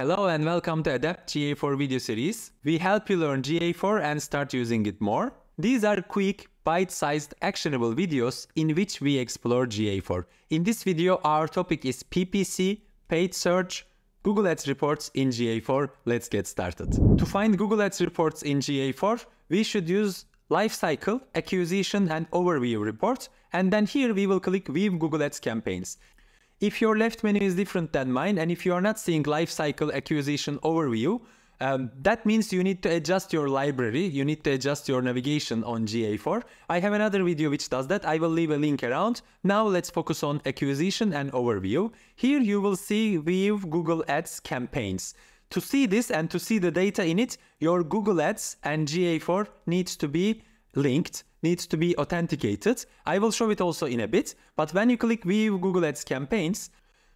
Hello and welcome to Adapt GA4 video series. We help you learn GA4 and start using it more. These are quick, bite-sized, actionable videos in which we explore GA4. In this video, our topic is PPC, paid search, Google Ads reports in GA4. Let's get started. To find Google Ads reports in GA4, we should use Lifecycle, Acquisition and Overview report. And then here we will click View Google Ads campaigns. If your left menu is different than mine, and if you are not seeing lifecycle acquisition overview, um, that means you need to adjust your library, you need to adjust your navigation on GA4. I have another video which does that, I will leave a link around. Now let's focus on acquisition and overview. Here you will see view Google Ads campaigns. To see this and to see the data in it, your Google Ads and GA4 needs to be linked needs to be authenticated. I will show it also in a bit, but when you click view Google Ads campaigns,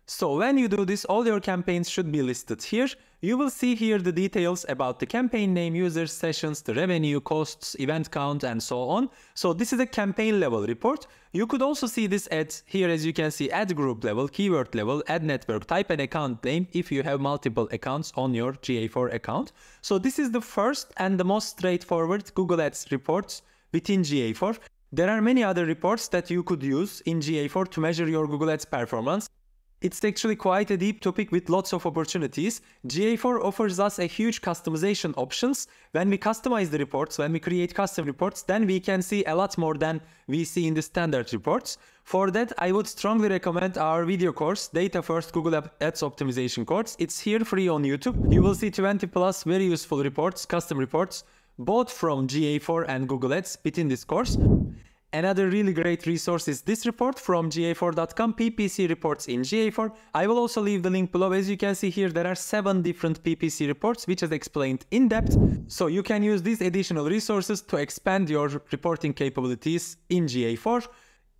so when you do this, all your campaigns should be listed here. You will see here the details about the campaign name, users, sessions, the revenue, costs, event count, and so on. So this is a campaign level report. You could also see this at here, as you can see, ad group level, keyword level, ad network type, and account name if you have multiple accounts on your GA4 account. So this is the first and the most straightforward Google Ads reports within GA4. There are many other reports that you could use in GA4 to measure your Google Ads performance. It's actually quite a deep topic with lots of opportunities. GA4 offers us a huge customization options. When we customize the reports, when we create custom reports, then we can see a lot more than we see in the standard reports. For that, I would strongly recommend our video course, Data First Google Ads Optimization course. It's here free on YouTube. You will see 20 plus very useful reports, custom reports, both from GA4 and Google Ads within this course. Another really great resource is this report from ga4.com, PPC reports in GA4. I will also leave the link below. As you can see here, there are seven different PPC reports, which is explained in depth. So you can use these additional resources to expand your reporting capabilities in GA4.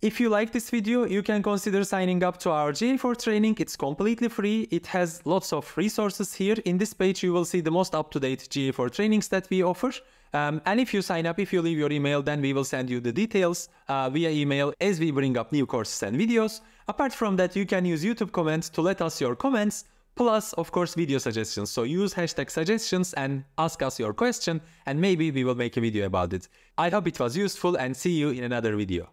If you like this video, you can consider signing up to our GA4 training. It's completely free. It has lots of resources here. In this page, you will see the most up-to-date GA4 trainings that we offer. Um, and if you sign up, if you leave your email, then we will send you the details uh, via email as we bring up new courses and videos. Apart from that, you can use YouTube comments to let us your comments, plus, of course, video suggestions. So use hashtag suggestions and ask us your question, and maybe we will make a video about it. I hope it was useful and see you in another video.